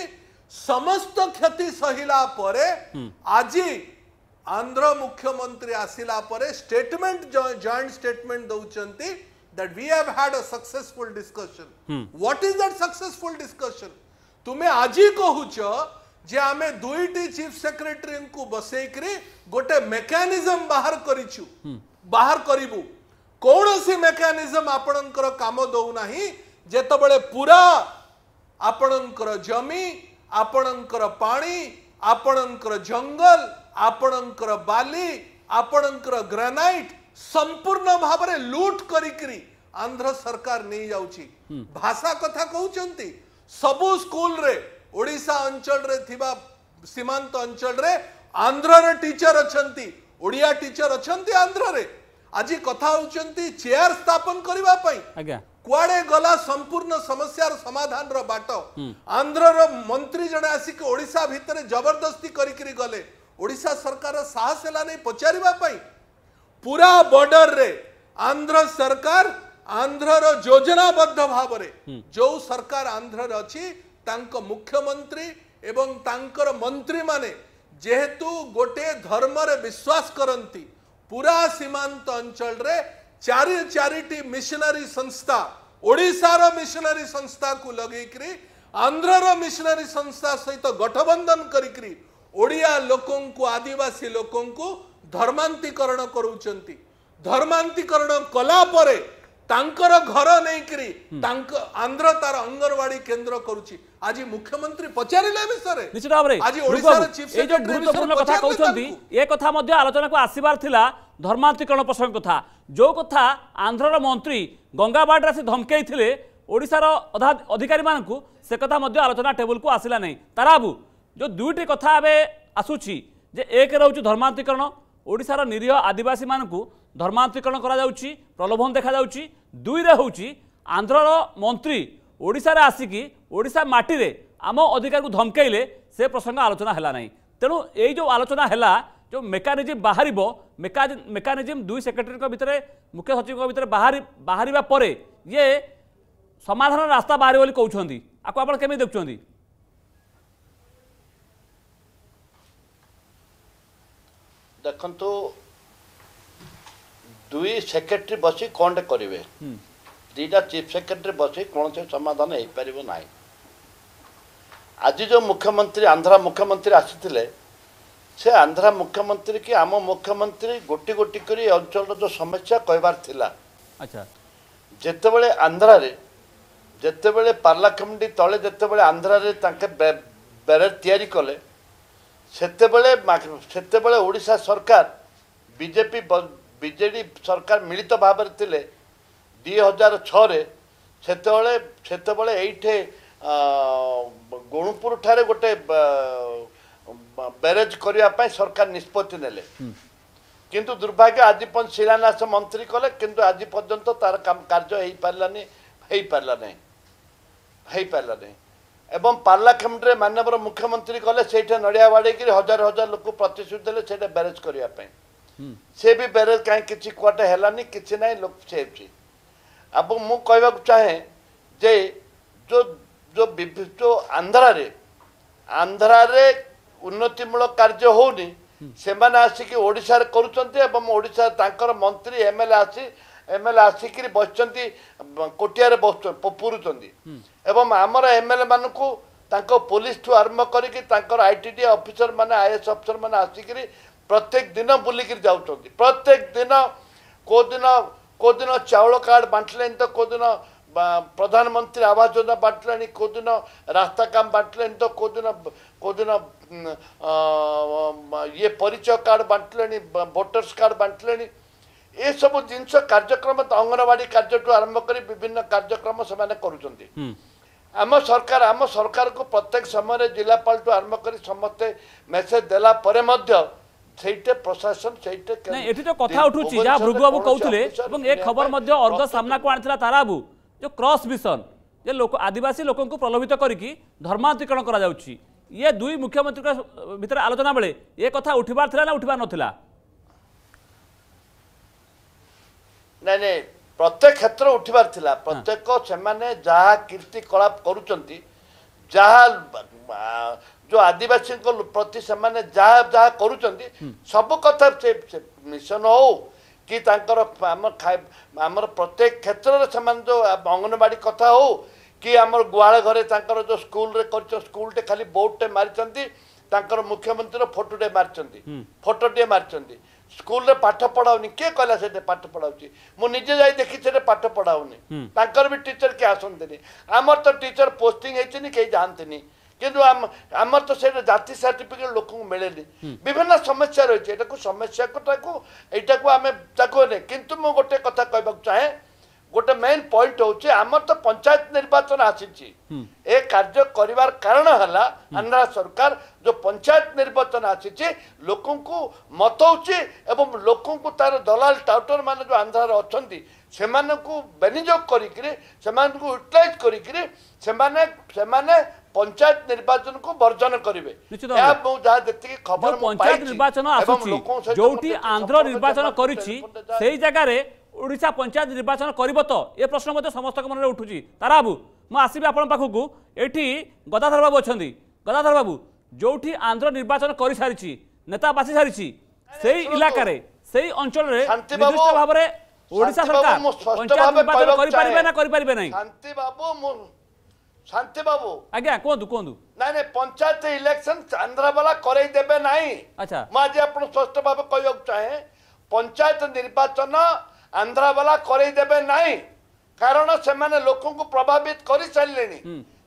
समस्त क्षति सहिला परे आज आंध्र मुख्यमंत्री आसिला परे statement joint statement दउचंती that we have had a successful discussion what is that successful discussion तुम्हें आज कहूच जे आम दुईटी चीफ सेक्रेटरी को बसईक गोटे मेकानिजम बाहर करिछु बाहर करू कौन मेकानिजम आपण कम दौना जिते बड़े पूरा आपण जमी ଆପଣଙ୍କର ପାଣି ଆପଣଙ୍କର ଜଙ୍ଗଲ ଆପଣଙ୍କର ବାଲି ଆପଣଙ୍କର ଗ୍ରାନାଇଟ୍ ସମ୍ପୂର୍ଣ୍ଣ ଭାବରେ ଲୁଟ୍ କରିକିରି ଆନ୍ଧ୍ର ସରକାର ନେଇଯାଉଛି। ଭାଷା କଥା କହୁଛନ୍ତି। ସବୁ ସ୍କୁଲରେ ଓଡ଼ିଶା ଅଞ୍ଚଳରେ ଥିବା ସୀମାନ୍ତ ଅଞ୍ଚଳରେ ଆନ୍ଧ୍ରର ଟିଚର ଅଛନ୍ତି ଓଡ଼ିଆ ଟିଚର ଅଛନ୍ତି ଆନ୍ଧ୍ରରେ। ଆଜି କଥା ହଉଛନ୍ତି ଚେୟାର ସ୍ଥାପନ କରିବା ପାଇଁ। ଆଜ୍ଞା। କୁଆଡେ ଗଲା ସମ୍ପୂର୍ଣ୍ଣ ସମସ୍ୟାର ସମାଧାନର ବାଟ? ଆନ୍ଧ୍ରର ମନ୍ତ୍ରୀ ଜଣେ ଆସିକି ଓଡ଼ିଶା ଭିତରେ ଜବରଦସ୍ତି କରିକିରି ଗଲେ। ଓଡ଼ିଶା ସରକାର ସାହସ ହେଲା ନାହିଁ ପଚାରିବା ପାଇଁ। ପୁରା ବର୍ଡରରେ ଆନ୍ଧ୍ର ସରକାର ଆନ୍ଧ୍ରର ଯୋଜନାବଦ୍ଧ ଭାବରେ ଯୋଉ ସରକାର ଆନ୍ଧ୍ରରେ ଅଛି ତାଙ୍କ ମୁଖ୍ୟମନ୍ତ୍ରୀ ଏବଂ ତାଙ୍କର ମନ୍ତ୍ରୀମାନେ ଯେହେତୁ ଗୋଟିଏ ଧର୍ମରେ ବିଶ୍ୱାସ କରନ୍ତି ପୁରା ସୀମାନ୍ତ ଅଞ୍ଚଳରେ ଚାରି ଚାରିଟି ମିଶନାରୀ ସଂସ୍ଥା ଓଡ଼ିଶାର ମିଶନାରୀ ସଂସ୍ଥାକୁ ଲଗେଇକିରି ଆନ୍ଧ୍ରର ମିଶନାରୀ ସଂସ୍ଥା ସହିତ ଗଠବନ୍ଧନ କରିକିରି ଓଡ଼ିଆ ଲୋକଙ୍କୁ ଆଦିବାସୀ ଲୋକଙ୍କୁ ଧର୍ମାନ୍ତୀକରଣ କରୁଛନ୍ତି ଧର୍ମାନ୍ତୀକରଣ କଲା ପରେ ତାଙ୍କର ଘର ନେଇକିରି ତାଙ୍କ ଆନ୍ଧ୍ର ତାର ଅଙ୍ଗନବାଡି କେନ୍ଦ୍ର କରୁଛି ଆଜି ମୁଖ୍ୟମନ୍ତ୍ରୀ ପଚାରିଲେ ଏ ବିଷୟରେ ନିଶ୍ଚିତ ଭାବରେ ଆଜି ଭୃଗୁ ଓଡ଼ିଶାର ବାବୁ, ଚିଫ ଏଇ ଯୋଉ ଗୁରୁତ୍ୱପୂର୍ଣ୍ଣ କଥା କହୁଛନ୍ତି ଏ କଥା ମଧ୍ୟ ଆଲୋଚନାକୁ ଆସିବାର ଥିଲା ଧର୍ମାନ୍ତରୀକରଣ ପ୍ରସଙ୍ଗ କଥା ଯୋଉ କଥା ଆନ୍ଧ୍ରର ମନ୍ତ୍ରୀ ଗଙ୍ଗାବାଡରେ ଆସି ଧମକେଇଥିଲେ ଓଡ଼ିଶାର ଅଧା ଅଧିକାରୀମାନଙ୍କୁ ସେ କଥା ମଧ୍ୟ ଆଲୋଚନା ଟେବୁଲକୁ ଆସିଲା ନାହିଁ ତାରାବୁ ଯୋଉ ଦୁଇଟି କଥା ଏବେ ଆସୁଛି ଯେ ଏକ ରହୁଛି ଧର୍ମାନ୍ତରୀକରଣ ଓଡ଼ିଶାର ନିରୀହ ଆଦିବାସୀମାନଙ୍କୁ ଧର୍ମାନ୍ତରୀକରଣ କରାଯାଉଛି ପ୍ରଲୋଭନ ଦେଖାଯାଉଛି ଦୁଇରେ ହେଉଛି ଆନ୍ଧ୍ରର ମନ୍ତ୍ରୀ ଓଡ଼ିଶାରେ ଆସିକି ଓଡ଼ିଶା ମାଟିରେ ଆମ ଅଧିକାରକୁ ଧମକେଇଲେ ସେ ପ୍ରସଙ୍ଗ ଆଲୋଚନା ହେଲା ନାହିଁ ତେଣୁ ଏଇ ଯେଉଁ ଆଲୋଚନା ହେଲା ଯେଉଁ ମେକାନିଜିମ୍ ବାହାରିବ ମେକାନିଜିମ୍ ଦୁଇ ସେକ୍ରେଟାରୀଙ୍କ ଭିତରେ ମୁଖ୍ୟ ସଚିବଙ୍କ ଭିତରେ ବାହାରି ବାହାରିବା ପରେ ଇଏ ସମାଧାନର ରାସ୍ତା ବାହାରିବ ବୋଲି କହୁଛନ୍ତି ଆକୁ ଆପଣ କେମିତି ଦେଖୁଛନ୍ତି ଦେଖନ୍ତୁ ଦୁଇ ସେକ୍ରେଟାରୀ ବସି କ'ଣଟେ କରିବେ ଦୁଇଟା ଚିଫ୍ ସେକ୍ରେଟାରୀ ବସି କୌଣସି ସମାଧାନ ହେଇପାରିବ ନାହିଁ। ଆଜି ଯେଉଁ ମୁଖ୍ୟମନ୍ତ୍ରୀ ଆନ୍ଧ୍ର ମୁଖ୍ୟମନ୍ତ୍ରୀ ଆସିଥିଲେ ସେ ଆନ୍ଧ୍ରା ମୁଖ୍ୟମନ୍ତ୍ରୀ କି ଆମ ମୁଖ୍ୟମନ୍ତ୍ରୀ ଗୋଟି ଗୋଟି କରି ଏ ଅଞ୍ଚଳର ଯେଉଁ ସମସ୍ୟା କହିବାର ଥିଲା ଆଚ୍ଛା। ଯେତେବେଳେ ଆନ୍ଧ୍ରାରେ ଯେତେବେଳେ ପାର୍ଲାଖେମୁଣ୍ଡି ତଳେ ଯେତେବେଳେ ଆନ୍ଧ୍ରାରେ ତାଙ୍କେ ବେ- ବ୍ୟାରେଜ୍ ତିଆରି କଲେ ସେତେବେଳେ ମା- ସେତେବେଳେ ଓଡ଼ିଶା ସରକାର ବିଜେପି ବିଜେଡି ସରକାର ମିଳିତ ଭାବରେ ଥିଲେ ଦୁଇ ହଜାର ଛଅରେ ସେତେବେଳେ ସେତେବେଳେ ଏଇଠି ଗୁଣୁପୁର ଠାରେ ଗୋଟେ ବ୍ୟାରେଜ୍ କରିବା ପାଇଁ ସରକାର ନିଷ୍ପତ୍ତି ନେଲେ। କିନ୍ତୁ ଦୁର୍ଭାଗ୍ୟ ଆଜି ପର୍ଯ୍ୟନ୍ତ ଶିଳାନ୍ୟାସ ମନ୍ତ୍ରୀ କଲେ କିନ୍ତୁ ଆଜି ପର୍ଯ୍ୟନ୍ତ ତାର କାମ- କାର୍ଯ୍ୟ ହେଇପାରିଲାନି ହେଇପାରିଲା ନାହିଁ। ହେଇପାରିଲା ନାହିଁ। ଏବଂ ପାର୍ଲାଖେମୁଣ୍ଡିରେ ମାନ୍ୟବର ମୁଖ୍ୟମନ୍ତ୍ରୀ ଗଲେ ସେଇଠି ନଡ଼ିଆ ବାଡ଼େଇକିରି ହଜାର ହଜାର ଲୋକ ପ୍ରତିଶ୍ରୁତି ଦେଲେ ସେଇଟା ବ୍ୟାରେଜ୍ କରିବା ପାଇଁ। ସେ ବି ବ୍ୟାରେଜ୍ କାହିଁ କିଛି କୁଆଡ଼େ ହେଲାନି କିଛି ନାହିଁ ଲୋକ ସେ ହେଉଛି ଏବଂ ମୁଁ କହିବାକୁ ଚାହେଁ ଯେ ଯେଉଁ ଯେଉଁ ଆନ୍ଧ୍ରାରେ ଆନ୍ଧ୍ରାରେ ଉନ୍ନତିମୂଳକ କାର୍ଯ୍ୟ ହେଉନି ସେମାନେ ଆସିକି ଓଡ଼ିଶାରେ କରୁଛନ୍ତି ଏବଂ ଓଡ଼ିଶା ତାଙ୍କର ମନ୍ତ୍ରୀ ଏମ୍ ଏଲ୍ ଏ ଆସି ଏମ୍ ଏଲ୍ ଏ ଆସିକିରି ବସିଛନ୍ତି କୋଟିଆରେ ବସୁଛନ୍ତି ପୁରୁଛନ୍ତି। ଏବଂ ଆମର ଏମ୍ ଏଲ୍ ଏ ମାନଙ୍କୁ ତାଙ୍କ ପୋଲିସଠୁ ଆରମ୍ଭ କରିକି ତାଙ୍କର ଆଇ ଟି ଡି ଅଫିସର ମାନେ ଆଇ ଏସ୍ ଅଫିସର ମାନେ ଆସିକିରି ପ୍ରତ୍ୟେକ ଦିନ ବୁଲିକିରି ଯାଉଛନ୍ତି। ପ୍ରତ୍ୟେକ ଦିନ କେଉଁଦିନ କେଉଁଦିନ ଚାଉଳ କାର୍ଡ଼ ବାଣ୍ଟିଲେଣି ତ କେଉଁଦିନ ପ୍ରଧାନମନ୍ତ୍ରୀ ଆବାସ ଯୋଜନା ବାଣ୍ଟିଲେଣି କେଉଁଦିନ ରାସ୍ତା କାମ ବାଣ୍ଟିଲେଣି ତ କେଉଁଦିନ କେଉଁଦିନ ଇଏ ପରିଚୟ କାର୍ଡ଼ ବାଣ୍ଟିଲେଣି ଭୋଟର୍ସ କାର୍ଡ଼ ବାଣ୍ଟିଲେଣି ଏସବୁ ଜିନିଷ କାର୍ଯ୍ୟକ୍ରମ ତ ଅଙ୍ଗନବାଡ଼ି କାର୍ଯ୍ୟଠୁ ଆରମ୍ଭ କରି ବିଭିନ୍ନ କାର୍ଯ୍ୟକ୍ରମ ସେମାନେ କରୁଛନ୍ତି। ଆମ ସରକାର ଆମ ସରକାରକୁ ପ୍ରତ୍ୟେକ ସମୟରେ ଜିଲ୍ଲାପାଳଠୁ ଆରମ୍ଭ କରି ସମସ୍ତେ ମେସେଜ ଦେଲା ପରେ ମଧ୍ୟ ସେଇଟା ପ୍ରଶାସନ ସେଇଟା ନାଇଁ ଏଠି ତ କଥା ଉଠୁଛି ଯାହା ଭୃଗୁବାବୁ କହୁଥିଲେ ଏବଂ ଏ ଖବର ମଧ୍ୟ ଅର୍ଗ ସାମ୍ନାକୁ ଆଣିଥିଲା ତାରାବାବୁ ଯୋଉ କ୍ରସ୍ ମିଶନ ଯେ ଲୋକ ଆଦିବାସୀ ଲୋକଙ୍କୁ ପ୍ରଲୋଭିତ କରିକି ଧର୍ମାନ୍ତରୀକରଣ କରାଯାଉଛି ଇଏ ଦୁଇ ମୁଖ୍ୟମନ୍ତ୍ରୀଙ୍କ ଭିତରେ ଆଲୋଚନା ବେଳେ ଏ କଥା ଉଠିବାର ଥିଲା ନା ଉଠିବାର ନଥିଲା ନାଇଁ ନାଇଁ ପ୍ରତ୍ୟେକ କ୍ଷେତ୍ର ଉଠିବାର ଥିଲା ପ୍ରତ୍ୟେକ ସେମାନେ ଯାହା କୀର୍ତ୍ତି କଳାପ କରୁଛନ୍ତି ଯାହା ଆ, ଯୋଉ ଆଦିବାସୀଙ୍କ ଲୋ- ପ୍ରତି ସେମାନେ ଯାହା ଯାହା କରୁଛନ୍ତି ସବୁ କଥା ସେ ସେ ମିଶନ ହଉ କି ତାଙ୍କର ଆମ ଖାଇ- ଆମର ପ୍ରତ୍ୟେକ କ୍ଷେତ୍ରରେ ସେମାନେ ଯୋଉ ଅଙ୍ଗନବାଡ଼ି କଥା ହଉ କି ଆମର ଗୁହାଳ ଘରେ ତାଙ୍କର ଯୋଉ ସ୍କୁଲରେ କରିଛନ୍ତି ସ୍କୁଲଟେ ଖାଲି ବୋର୍ଡଟେ ମାରିଛନ୍ତି ତାଙ୍କର ମୁଖ୍ୟମନ୍ତ୍ରୀର ଫଟୋଟେ ମାରିଛନ୍ତି ଫଟୋଟିଏ ମାରିଛନ୍ତି ସ୍କୁଲରେ ପାଠ ପଢ଼ାଉନି କିଏ କହିଲା ସେଠି ପାଠ ପଢ଼ାଉଛି ମୁଁ ନିଜେ ଯାଇ ଦେଖି ସେଠି ପାଠ ପଢ଼ାଉନି ତାଙ୍କର ବି ଟିଚର କିଏ ଆସନ୍ତିନି ଆମର ତ ଟିଚର ପୋଷ୍ଟିଂ ହେଇଛନ୍ତି କେହି ଯାଆନ୍ତିନି କିନ୍ତୁ ଆମ ଆମର ତ ସେଇଟା ଜାତି ସାର୍ଟିଫିକେଟ ଲୋକଙ୍କୁ ମିଳେନି। ବିଭିନ୍ନ ସମସ୍ୟା ରହିଛି ଏଟାକୁ ସମସ୍ୟାକୁ ତାକୁ ଏଇଟାକୁ ଆମେ ତାକୁ ନେଇ କିନ୍ତୁ ମୁଁ ଗୋଟେ କଥା କହିବାକୁ ଚାହେଁ ଗୋଟେ ମେନ୍ ପଏଣ୍ଟ ହଉଛି ଆମର ତ ପଞ୍ଚାୟତ ନିର୍ବାଚନ ଆସିଛି। ଏ କାର୍ଯ୍ୟ କରିବାର କାରଣ ହେଲା ଆନ୍ଧ୍ରା ସରକାର ଯୋଉ ପଞ୍ଚାୟତ ନିର୍ବାଚନ ଆସିଛି ଲୋକଙ୍କୁ ମତଉଛି ଏବଂ ଲୋକଙ୍କୁ ତାର ଦଲାଲ ଟାଉଟର ମାନେ ଯୋଉ ଆନ୍ଧ୍ରାରେ ଅଛନ୍ତି ସେମାନଙ୍କୁ ବେନିଯୋଗ କରିକିରି ସେମାନଙ୍କୁ ୟୁଟିଲାଇଜ କରିକିରି ସେମାନେ ସେମାନେ ପଞ୍ଚାୟତ ନିର୍ବାଚନକୁ ବର୍ଜନ କରିବେ ଏହା। ମୁଁ ଯାହା ଯେତିକି ଖବର ପଞ୍ଚାୟତ ନିର୍ବାଚନ ଆସୁଛି ଯୋଉଠି ଆନ୍ଧ୍ର ନିର୍ବାଚନ କରିଛି ସେଇ ଜାଗାରେ ଓଡ଼ିଶା ପଞ୍ଚାୟତ ନିର୍ବାଚନ କରିବ ତ ଏ ପ୍ରଶ୍ନ ମଧ୍ୟ ସମସ୍ତଙ୍କ ମନରେ ଉଠୁଛି ତାରା ବାବୁ ମୁଁ ଆସିବି ଆପଣଙ୍କ ପାଖକୁ ଏଠି ଗଦାଧର ବାବୁ ଅଛନ୍ତି ଗଦାଧର ବାବୁ ଯୋଉଠି ଆନ୍ଧ୍ର ନିର୍ବାଚନ କରିସାରିଛି ନେତା ବାଛି ସାରିଛି ସେଇ। ଇଲାକାରେ ସେଇ ଅଞ୍ଚଳରେ ନିର୍ଦ୍ଦିଷ୍ଟ ଭାବରେ ଓଡ଼ିଶା ସରକାର ପଞ୍ଚାୟତ ନିର୍ବାଚନ କରିପାରିବେ। ନା କରିପାରିବେ ନାହିଁ ଶାନ୍ତି ବାବୁ ମୁଁ ଶାନ୍ତି ବାବୁ ଆଜ୍ଞା କୁହନ୍ତୁ କୁହନ୍ତୁ ନାଇଁ ନାଇଁ ପଞ୍ଚାୟତ ଇଲେକ୍ସନ ଆନ୍ଧ୍ରାବାଲା କରେଇ ଦେବେ ନାହିଁ ଆଚ୍ଛା। ମୁଁ ଆଜି ଆପଣ ସ୍ପଷ୍ଟ ଭାବେ କହିବାକୁ ଚାହେଁ ପଞ୍ଚାୟତ ନିର୍ବାଚନ ଆନ୍ଧ୍ରାବାଲା କରେଇ ଦେବେ ନାହିଁ କାରଣ ସେମାନେ ଲୋକଙ୍କୁ ପ୍ରଭାବିତ କରିସାରିଲେଣି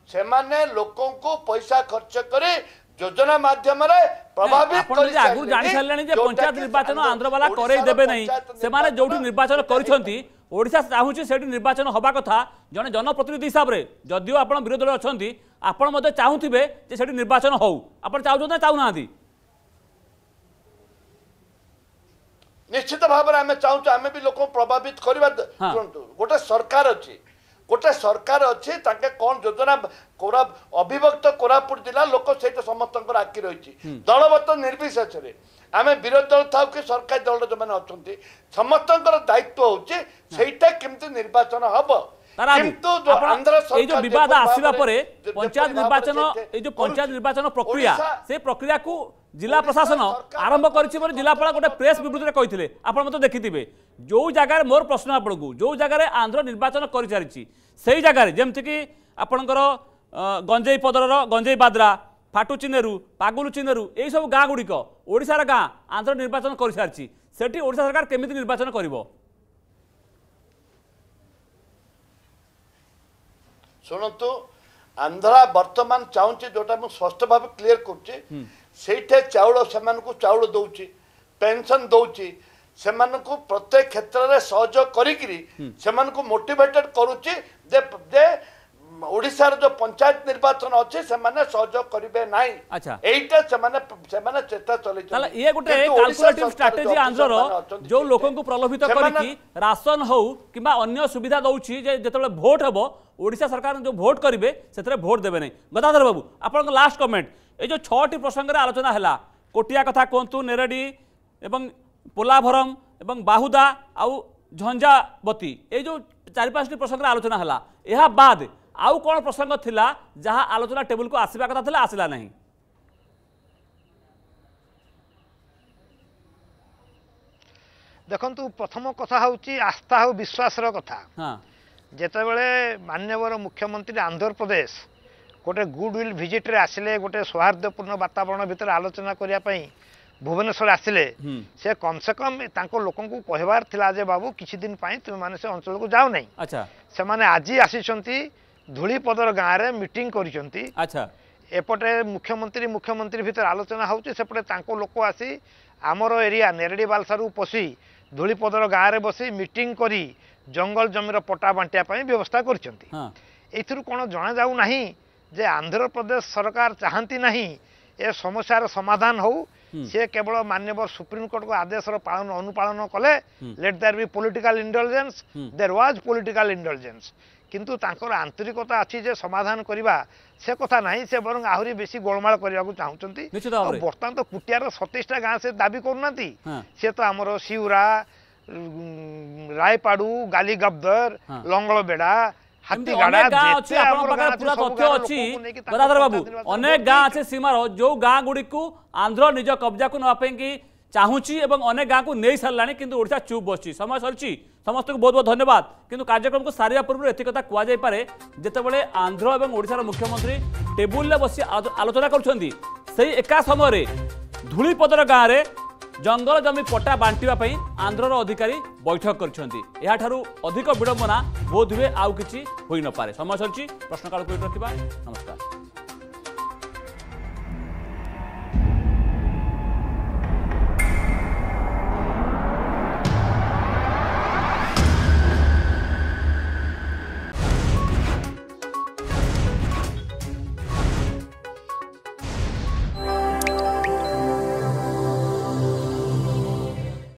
ସେମାନେ ଲୋକଙ୍କୁ ପଇସା ଖର୍ଚ୍ଚ କରି ଯୋଜନା ମାଧ୍ୟମରେ ପ୍ରଭାବିତ ଆପଣ ଯଦି ଆଗରୁ ଜାଣି ସାରିଲେଣି ଯେ ପଞ୍ଚାୟତ ନିର୍ବାଚନ ଆନ୍ଧ୍ରବାଲା କରେଇ ଦେବେ ନାହିଁ ସେମାନେ ଯୋଉଠି ନିର୍ବାଚନ କରିଛନ୍ତି ଓଡ଼ିଶା ଚାହୁଁଛି ସେଠି ନିର୍ବାଚନ ହବା କଥା ଜଣେ ଜନପ୍ରତିନିଧି ହିସାବରେ ଯଦିଓ ଆପଣ ବିରୋଧୀ ଦଳରେ ଅଛନ୍ତି ଆପଣ ମଧ୍ୟ ଚାହୁଁଥିବେ ଯେ ସେଠି ନିର୍ବାଚନ ହଉ। ଆପଣ ଚାହୁଁଛନ୍ତି ନା ଚାହୁଁନାହାନ୍ତି? ନିଶ୍ଚିତ ଭାବରେ ଆମେ ଚାହୁଁଛୁ ଆମେ ବି ଲୋକଙ୍କୁ ପ୍ରଭାବିତ କରିବା। ଶୁଣନ୍ତୁ ଗୋଟେ ସରକାର ଅଛି। ଗୋଟେ ସରକାର ଅଛି ତାଙ୍କେ କ'ଣ ଯୋଜନା କୋରା ଅବିଭକ୍ତ କୋରାପୁଟ ଜିଲ୍ଲା ଲୋକ ସେଇଟା ସମସ୍ତଙ୍କର ଆଖି ରହିଛି। ଦଳବତ ନିର୍ବିଶେଷରେ। ଆମେ ବିରୋଧୀ ଦଳ ଥାଉ କି ସରକାରୀ ଦଳର ଯୋଉମାନେ ଅଛନ୍ତି ସମସ୍ତଙ୍କର ଦାୟିତ୍ୱ ହଉଛି ସେଇଟା କେମିତି ନିର୍ବାଚନ ହବ? জিলা প্রশাসন আরম্ভ করেছি বলে জেলাপাড়া গোটে প্রেস বিবৃতি কইলে আপনার মতো দেখি যৌ জায়গায় মোর প্রশ্ন আপনার যৌ জায়গায় আন্ধ্র নির্বাচন করে চালছি সেই জায়গায় যেমি আপনার গঞ্জেই পদরর গঞ্জেই বাদ্রা ফাটু চিহ্নু পাগুলু চিহ্নু এইসব গাঁ গুড়িক ওড়শার গাঁ আন্ধ্র নির্বাচন করে সারিছি সেটি ওড়শা সরকার কমিটি নির্বাচন করবে ଶୁଣନ୍ତୁ ଆନ୍ଧ୍ରା ବର୍ତ୍ତମାନ ଚାହୁଁଛି ଯୋଉଟା ମୁଁ ସ୍ପଷ୍ଟ ଭାବେ କ୍ଲିୟର କରୁଛି ସେଇଠି ଚାଉଳ ସେମାନଙ୍କୁ ଚାଉଳ ଦଉଛି ପେନସନ ଦଉଛି ସେମାନଙ୍କୁ ପ୍ରତ୍ୟେକ କ୍ଷେତ୍ରରେ ସହଯୋଗ କରିକିରି ସେମାନଙ୍କୁ ମୋଟିଭେଟେଡ କରୁଛି ଯେ ଯେ ଓଡ଼ିଶାର ଯୋଉ ପଞ୍ଚାୟତ ନିର୍ବାଚନ ଅଛି ସେମାନେ ସହଯୋଗ କରିବେ ନାହିଁ। ଏଇଟା ସେମାନେ ସେମାନେ ଚେଷ୍ଟା ଚଲେଇଛନ୍ତି। ଇଏ ଗୋଟେ କାଲକୁଲେଟିଭ ଷ୍ଟ୍ରାଟେଜି ଆନ୍ଧ୍ରର ଯୋଉ ଲୋକଙ୍କୁ ପ୍ରଲୋଭିତ କରିକି ରାସନ ହଉ କିମ୍ବା ଅନ୍ୟ ସୁବିଧା ଦଉଛି ଯେ ଯେତେବେଳେ ଭୋଟ ହେବ ଓଡ଼ିଶା ସରକାର ଯୋଉ ଭୋଟ କରିବେ ସେଥିରେ ଭୋଟ ଦେବେ ନାହିଁ। ଗଦାଧର ବାବୁ ଆପଣଙ୍କ ଲାଷ୍ଟ କମେଣ୍ଟ ଏଇ ଯୋଉ ଛଅଟି ପ୍ରସଙ୍ଗରେ ଆଲୋଚନା ହେଲା କୋଟିଆ କଥା କୁହନ୍ତୁ ନେରେଡ଼ି ଏବଂ ପୋଲାଭରମ ଏବଂ ବାହୁଦା ଆଉ ଝଞ୍ଜାବତୀ ଏଇ ଯୋଉ ଚାରି ପାଞ୍ଚଟି ପ୍ରସଙ୍ଗରେ ଆଲୋଚନା ହେଲା ଏହା ବାଦ ଆଉ କ'ଣ ପ୍ରସଙ୍ଗ ଥିଲା ଯାହା ଆଲୋଚନା ଟେବୁଲକୁ ଆସିବା କଥା ଥିଲା ଆସିଲା ନାହିଁ। ଦେଖନ୍ତୁ ପ୍ରଥମ କଥା ହେଉଛି ଆସ୍ଥା ଆଉ ବିଶ୍ୱାସର କଥା। ହଁ। ଯେତେବେଳେ ମାନ୍ୟବର ମୁଖ୍ୟମନ୍ତ୍ରୀ ଆନ୍ଧ୍ରପ୍ରଦେଶ ଗୋଟେ ଗୁଡ୍ ୱିଲ୍ ଭିଜିଟ୍ରେ ଆସିଲେ ଗୋଟେ ସୌହାର୍ଦ୍ଦ୍ୟପୂର୍ଣ୍ଣ ବାତାବରଣ ଭିତରେ ଆଲୋଚନା କରିବା ପାଇଁ ଭୁବନେଶ୍ୱର ଆସିଲେ ସେ କମ୍ ସେ କମ୍ ତାଙ୍କ ଲୋକଙ୍କୁ କହିବାର ଥିଲା ଯେ ବାବୁ କିଛି ଦିନ ପାଇଁ ତୁମେମାନେ ସେ ଅଞ୍ଚଳକୁ ଯାଅ ନାହିଁ ଆଚ୍ଛା। ସେମାନେ ଆଜି ଆସିଛନ୍ତି ଧୂଳିପଦର ଗାଁରେ ମିଟିଂ କରିଛନ୍ତି। ଆଚ୍ଛା। ଏପଟେ ମୁଖ୍ୟମନ୍ତ୍ରୀ ମୁଖ୍ୟମନ୍ତ୍ରୀ ଭିତରେ ଆଲୋଚନା ହେଉଛି ସେପଟେ ତାଙ୍କ ଲୋକ ଆସି ଆମର ଏରିଆ ନେରେଡ଼ି ବାଲସାରୁ ପଶି ଧୂଳିପଦର ଗାଁରେ ବସି ମିଟିଂ କରି ଜଙ୍ଗଲ ଜମିର ପଟା ବାଣ୍ଟିବା ପାଇଁ ବ୍ୟବସ୍ଥା କରିଛନ୍ତି। ଏଥିରୁ କ'ଣ ଜଣାଯାଉ ନାହିଁ ଯେ ଆନ୍ଧ୍ରପ୍ରଦେଶ ସରକାର ଚାହାନ୍ତି ନାହିଁ ଏ ସମସ୍ୟାର ସମାଧାନ ହଉ ସେ କେବଳ ମାନ୍ୟବର ସୁପ୍ରିମକୋର୍ଟଙ୍କ ଆଦେଶର ପାଳନ ଅନୁପାଳନ କଲେ let there be political indulgence there was political indulgence କିନ୍ତୁ ତାଙ୍କର ଆନ୍ତରିକତା ଅଛି ଯେ ସମାଧାନ କରିବା ସେ କଥା ନାହିଁ ସେ ବରଂ ଆହୁରି ବେଶୀ ଗୋଳମାଳ କରିବାକୁ ଚାହୁଁଛନ୍ତି ନିଶ୍ଚିତ ଆଉ ଭାବରେ। ବର୍ତ୍ତମାନ ତ କୁଟିଆର ସତେଇଶଟା ଗାଁ ସେ ଦାବି କରୁନାହାନ୍ତି ହଁ। ସେ ତ ଆମର ଶିଉରା ଉଁ, ରାୟପାଡୁ ଗାଲିଗବ୍ଦର ହଁ। ଲଙ୍ଗଳବେଡା ଏମିତି ହାତୀଗାଡା ଅନେକ ଗାଁ ଅଛି ଯେତେ ଆପଣଙ୍କ ଆମର ଗାଁ ପାଖରେ ଅଛି, ପୁରା ସବୁ ତଥ୍ୟ ଗାଁର ଅଛି ଲୋକଙ୍କୁ ନେଇକି ତାଙ୍କ ଗଦାଧର ବାବୁ ପଞ୍ଚାୟତ ନିର୍ବାଚନ ଅନେକ ବହୁତ ଗାଁ ଠିକ। ଅଛି ସୀମାର ଯୋଉ ଗାଁ ଗୁଡ଼ିକୁ ଆନ୍ଧ୍ର ନିଜ କବ୍ଜାକୁ ନେବା ପାଇଁ କି ଚାହୁଁଛି ଏବଂ ଅନେକ ଗାଁକୁ ନେଇ ସାରିଲାଣି କିନ୍ତୁ ଓଡ଼ିଶା ଚୁପ୍ ବସିଛି ସମୟ ସରିଛି ସମସ୍ତଙ୍କୁ ବହୁତ ବହୁତ ଧନ୍ୟବାଦ କିନ୍ତୁ କାର୍ଯ୍ୟକ୍ରମକୁ ସାରିବା ପୂର୍ବରୁ ଏତିକି କଥା କୁହାଯାଇପାରେ ଯେତେବେଳେ ଆନ୍ଧ୍ର ଏବଂ ଓଡ଼ିଶାର ମୁଖ୍ୟମନ୍ତ୍ରୀ ଟେବୁଲରେ ବସି ଆଲୋ- ଆଲୋଚନା କରୁଛନ୍ତି ସେଇ ଏକା ସମୟରେ ଧୂଳିପଦର ଗାଁରେ ଜଙ୍ଗଲ ଜମି ପଟ୍ଟା ବାଣ୍ଟିବା ପାଇଁ ଆନ୍ଧ୍ରର ଅଧିକାରୀ ବୈଠକ କରିଛନ୍ତି। ଏହାଠାରୁ ଅଧିକ ବିଡ଼ମ୍ବନା ବୋଧହୁଏ ଆଉ କିଛି ହୋଇନପାରେ ସମୟ ସରିଛି ପ୍ରଶ୍ନକାଳକୁ ଏଇଠି ରଖିବା। ନମସ୍କାର।